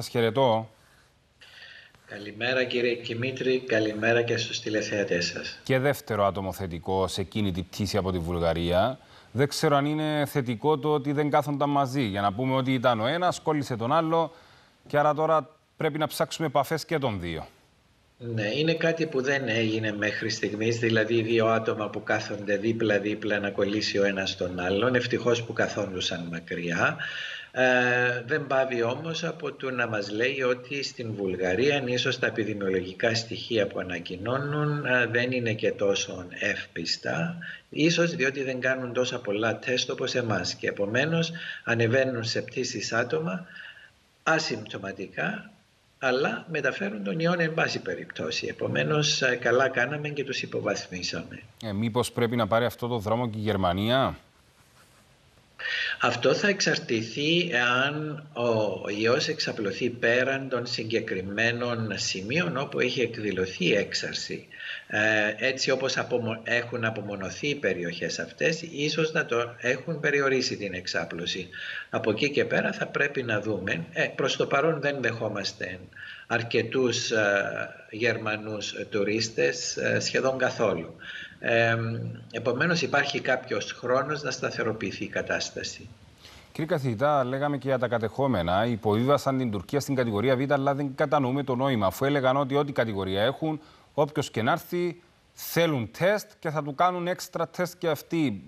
Σας χαιρετώ. Καλημέρα κύριε Κιμήτρη, καλημέρα και στους τηλεθεατές σας. Και δεύτερο άτομο θετικό σε εκείνη τη πτήση από τη Βουλγαρία. Δεν ξέρω αν είναι θετικό το ότι δεν κάθονταν μαζί. Για να πούμε ότι ήταν ο ένας, κόλλησε τον άλλο και άρα τώρα πρέπει να ψάξουμε επαφές και των δύο. Ναι, είναι κάτι που δεν έγινε μέχρι στιγμής, δηλαδή δύο άτομα που κάθονται δίπλα-δίπλα να κολλήσει ο ένας τον άλλον, ευτυχώς που καθόντουσαν μακριά. Ε, δεν πάβει όμως από το να μας λέει ότι στην Βουλγαρία ίσως τα επιδημιολογικά στοιχεία που ανακοινώνουν ε, δεν είναι και τόσο εύπιστα, ίσως διότι δεν κάνουν τόσα πολλά τεστ όπως εμάς και επομένως ανεβαίνουν σε πτήσεις άτομα ασυμπτωματικά αλλά μεταφέρουν τον ιόν εν πάση περιπτώσει. Επομένως ε, καλά κάναμε και τους υποβαθμίσαμε. Ε, μήπως πρέπει να πάρει αυτό το δρόμο και η Γερμανία; Αυτό θα εξαρτηθεί εάν ο ιός εξαπλωθεί πέραν των συγκεκριμένων σημείων όπου έχει εκδηλωθεί η έξαρση. Ε, έτσι όπως έχουν απομονωθεί οι περιοχές αυτές, ίσως να το έχουν περιορίσει την εξάπλωση. Από εκεί και πέρα θα πρέπει να δούμε, ε, προς το παρόν δεν δεχόμαστε αρκετούς ε, Γερμανούς τουρίστες ε, σχεδόν καθόλου. Ε, επομένως υπάρχει κάποιος χρόνος να σταθεροποιηθεί η κατάσταση. Κύριε καθηγητά, λέγαμε και για τα κατεχόμενα. Υποβίβασαν την Τουρκία στην κατηγορία Β, αλλά δεν κατανοούμε το νόημα. Αφού έλεγαν ότι ό,τι κατηγορία έχουν, όποιος και να έρθει, θέλουν τεστ και θα του κάνουν έξτρα τεστ και αυτοί.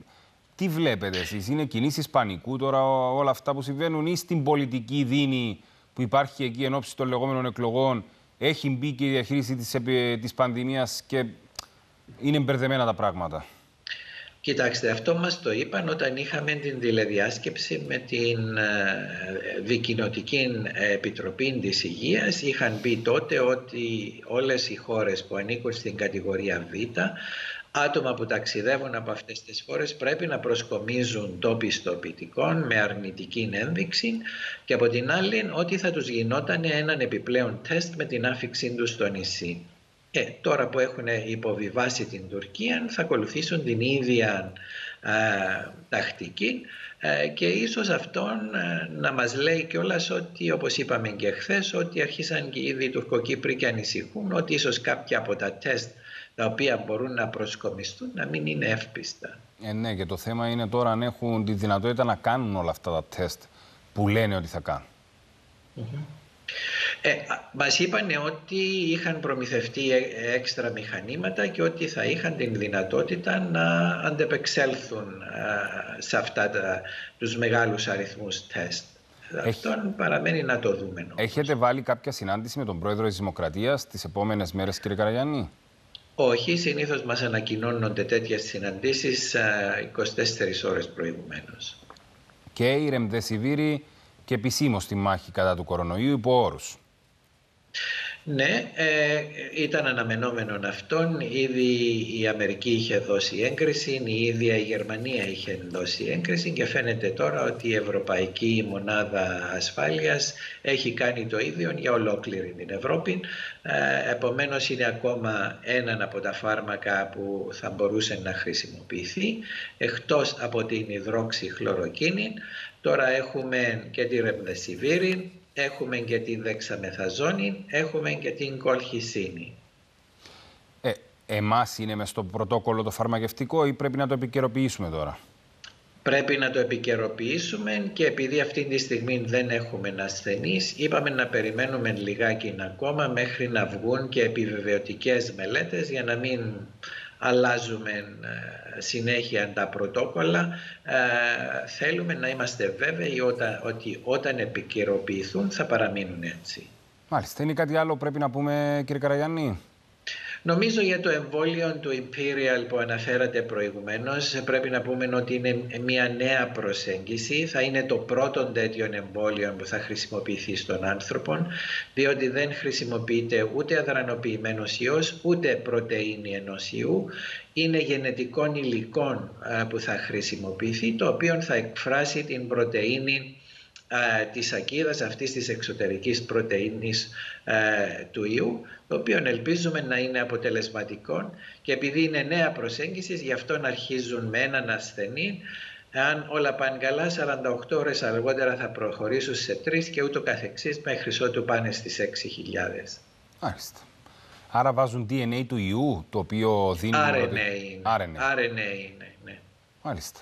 Τι βλέπετε εσείς, Είναι κινήσεις πανικού τώρα όλα αυτά που συμβαίνουν ή στην πολιτική δίνη που υπάρχει εκεί εν ώψη των λεγόμενων εκλογών έχει μπει και η διαχείριση της, της πανδημίας και είναι μπερδεμένα τα πράγματα; Κοιτάξτε, αυτό μας το είπαν όταν είχαμε την τηλεδιάσκεψη με την ε, Δικοινοτική Επιτροπή της Υγείας. Είχαν πει τότε ότι όλες οι χώρες που ανήκουν στην κατηγορία Β άτομα που ταξιδεύουν από αυτές τις χώρες πρέπει να προσκομίζουν το πιστοποιητικών με αρνητική ένδειξη και από την άλλη ότι θα τους γινόταν έναν επιπλέον τεστ με την άφηξή τους στο νησί. Ε, τώρα που έχουν υποβιβάσει την Τουρκία θα ακολουθήσουν την ίδια τακτική ε, και ίσως αυτόν ε, να μας λέει κιόλας ότι όπως είπαμε και χθες ότι αρχίσαν και ήδη οι Τουρκοκύπροι και ανησυχούν ότι ίσως κάποια από τα τεστ τα οποία μπορούν να προσκομιστούν να μην είναι εύπιστα. Ε, ναι, και το θέμα είναι τώρα αν έχουν τη δυνατότητα να κάνουν όλα αυτά τα τεστ που λένε ότι θα κάνουν. Mm ε, μας είπαν ότι είχαν προμηθευτεί ε, έξτρα μηχανήματα και ότι θα είχαν την δυνατότητα να αντεπεξέλθουν σε αυτά τα, τους μεγάλους αριθμούς τεστ. Έχει... Αυτόν παραμένει να το δούμε. Έχετε βάλει κάποια συνάντηση με τον πρόεδρο της Δημοκρατίας τις επόμενες μέρες κύριε Καραγιάννη; Όχι, συνήθως μας ανακοινώνονται τέτοιες συναντήσεις 24 ώρες προηγουμένως. Και η Ρεμδεσιβήρη και επισήμως στη μάχη κατά του κορονοϊού υπό όρους. Ναι, ε, ήταν αναμενόμενον αυτόν. Ήδη η Αμερική είχε δώσει έγκριση, η ίδια η Γερμανία είχε δώσει έγκριση και φαίνεται τώρα ότι η Ευρωπαϊκή Μονάδα Ασφάλειας έχει κάνει το ίδιο για ολόκληρη την Ευρώπη. Ε, επομένως είναι ακόμα έναν από τα φάρμακα που θα μπορούσε να χρησιμοποιηθεί εκτός από την υδρόξη χλωροκίνη. Τώρα έχουμε και τη ρεμδεσιβήρη, έχουμε και την δεξαμεθαζόνη, έχουμε και την κολχισίνη. Ε, εμάς είναι μες στο πρωτόκολλο το φαρμακευτικό ή πρέπει να το επικαιροποιήσουμε τώρα; Πρέπει να το επικαιροποιήσουμε και επειδή αυτή τη στιγμή δεν έχουμε ασθενείς, είπαμε να περιμένουμε λιγάκι ακόμα μέχρι να βγουν και επιβεβαιωτικές μελέτες για να μην αλλάζουμε ε, συνέχεια τα πρωτόκολλα. Ε, θέλουμε να είμαστε βέβαιοι ότι όταν επικαιροποιηθούν θα παραμείνουν έτσι. Μάλιστα. Είναι κάτι άλλο πρέπει να πούμε κύριε Καραγιάννη; Νομίζω για το εμβόλιο του Imperial που αναφέρατε προηγουμένως πρέπει να πούμε ότι είναι μια νέα προσέγγιση. Θα είναι το πρώτο τέτοιο εμβόλιο που θα χρησιμοποιηθεί στον άνθρωπο διότι δεν χρησιμοποιείται ούτε αδρανοποιημένος ιός ούτε πρωτεΐνη ενός ιού. Είναι γενετικών υλικών που θα χρησιμοποιηθεί το οποίο θα εκφράσει την πρωτεΐνη της ακίδας αυτής της εξωτερικής πρωτεΐνης του ιού το οποίο ελπίζουμε να είναι αποτελεσματικό και επειδή είναι νέα προσέγγισης γι' αυτό αρχίζουν με έναν ασθενή Εάν όλα πάνε καλά, 48 ώρες αργότερα θα προχωρήσουν σε 3 και ούτω καθεξής μέχρι ότου πάνε στις 6.000. Μάλιστα. Άρα βάζουν DNA του ιού, το οποίο δίνει... RNA είναι. RNA. RNA είναι, ναι. Μάλιστα.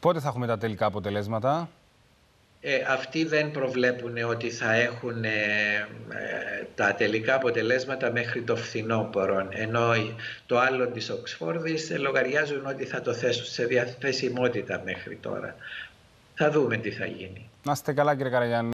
Πότε θα έχουμε τα τελικά αποτελέσματα; Ε, αυτοί δεν προβλέπουν ότι θα έχουν ε, ε, τα τελικά αποτελέσματα μέχρι το φθινόπωρο, ενώ το άλλο της Οξφόρδης λογαριάζουν ότι θα το θέσουν σε διαθεσιμότητα μέχρι τώρα. Θα δούμε τι θα γίνει. Να είστε καλά κύριε Καραγιάννη.